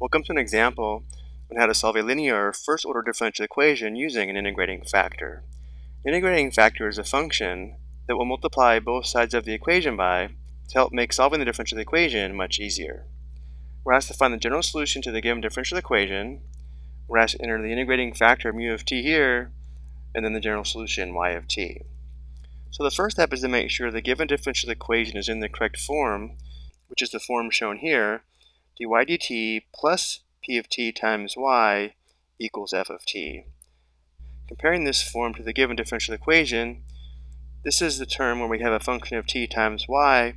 Welcome to an example on how to solve a linear first-order differential equation using an integrating factor. An integrating factor is a function that will multiply both sides of the equation by to help make solving the differential equation much easier. We're asked to find the general solution to the given differential equation. We're asked to enter the integrating factor mu of t here, and then the general solution y of t. So the first step is to make sure the given differential equation is in the correct form, which is the form shown here, dy dt plus p of t times y equals f of t. Comparing this form to the given differential equation, this is the term where we have a function of t times y,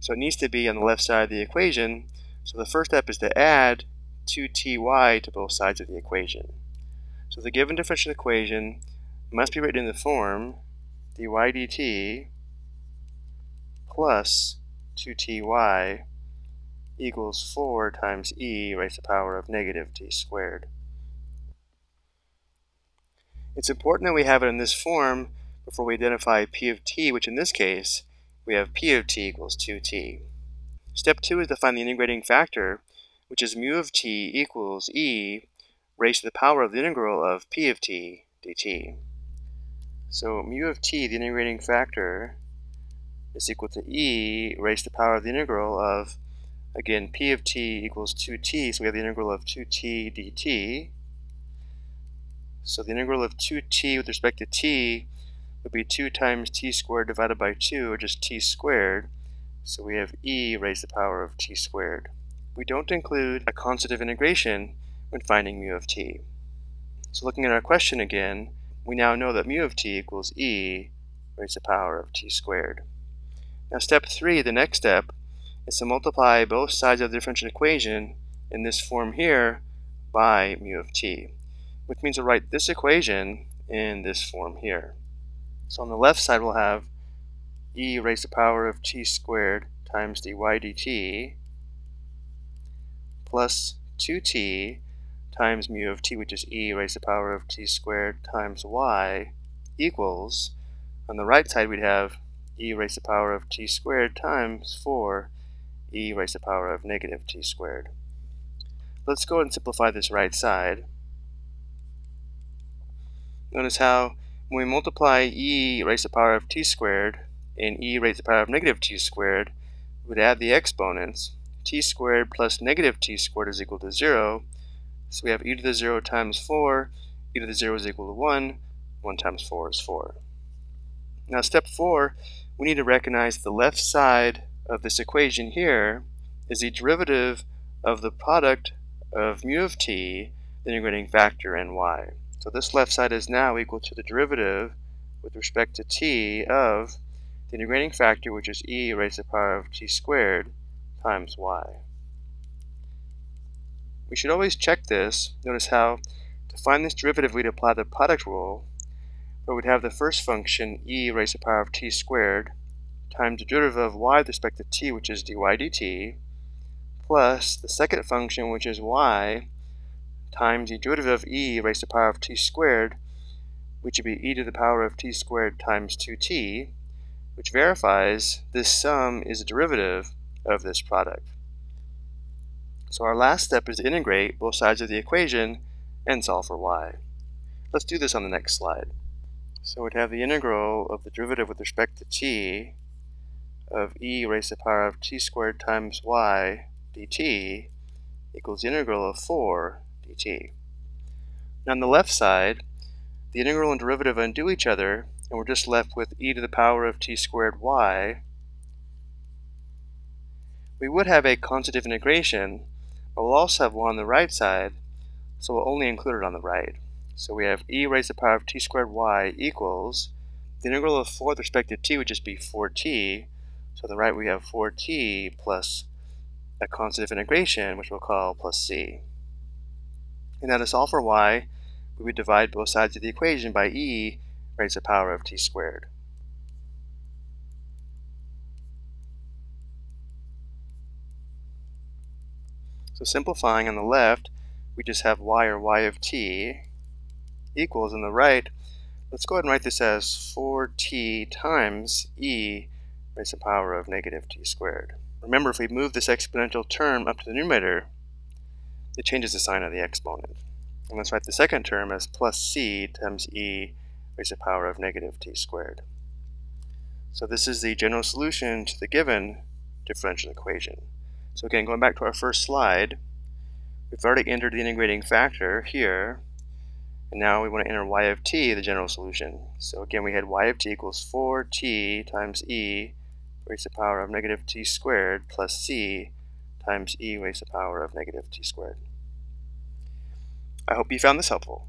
so it needs to be on the left side of the equation. So the first step is to add 2ty to both sides of the equation. So the given differential equation must be written in the form dy dt plus 2ty equals 4 times e raised to the power of negative t squared. It's important that we have it in this form before we identify p of t, which in this case, we have p of t equals 2t. Step 2 is to find the integrating factor, which is mu of t equals e raised to the power of the integral of p of t dt. So mu of t, the integrating factor, is equal to e raised to the power of the integral of Again, p of t equals 2t, so we have the integral of 2t dt. So the integral of 2t with respect to t would be 2 times t squared divided by 2, or just t squared. So we have e raised to the power of t squared. We don't include a constant of integration when finding mu of t. So looking at our question again, we now know that mu of t equals e raised to the power of t squared. Now step 3, the next step, is to multiply both sides of the differential equation in this form here by mu of t, which means to write this equation in this form here. So on the left side we'll have e raised to the power of t squared times dy dt plus 2t times mu of t, which is e raised to the power of t squared times y equals, on the right side we'd have e raised to the power of t squared times 4 e raised to the power of negative t squared. Let's go and simplify this right side. Notice how when we multiply e raised to the power of t squared and e raised to the power of negative t squared, we would add the exponents. t squared plus negative t squared is equal to 0. So we have e to the 0 times 4. e to the 0 is equal to 1. 1 times 4 is 4. Now step 4, we need to recognize the left side of this equation here is the derivative of the product of mu of t, the integrating factor, and y. So this left side is now equal to the derivative with respect to t of the integrating factor, which is e raised to the power of t squared, times y. We should always check this. Notice how to find this derivative we'd apply the product rule, but we'd have the first function e raised to the power of t squared times the derivative of y with respect to t, which is dy dt, plus the second function, which is y, times the derivative of e raised to the power of t squared, which would be e to the power of t squared times 2t, which verifies this sum is a derivative of this product. So our last step is to integrate both sides of the equation and solve for y. Let's do this on the next slide. So we'd have the integral of the derivative with respect to t of e raised to the power of t squared times y dt equals the integral of 4 dt. Now on the left side, the integral and derivative undo each other, and we're just left with e to the power of t squared y. We would have a constant of integration, but we'll also have one on the right side, so we'll only include it on the right. So we have e raised to the power of t squared y equals the integral of 4 with respect to t would just be 4t, so on the right we have 4t plus a constant of integration, which we'll call plus c. And now to solve for y, we would divide both sides of the equation by e raised to the power of t squared. So simplifying on the left, we just have y or y of t equals on the right, let's go ahead and write this as 4t times e raised to the power of negative t squared. Remember, if we move this exponential term up to the numerator, it changes the sign of the exponent. And let's write the second term as plus c times e raised to the power of negative t squared. So this is the general solution to the given differential equation. So again, going back to our first slide, we've already entered the integrating factor here, and now we want to enter y of t, the general solution. So again, we had y of t equals 4t times e raised to the power of negative t squared plus c times e raised to the power of negative t squared. I hope you found this helpful.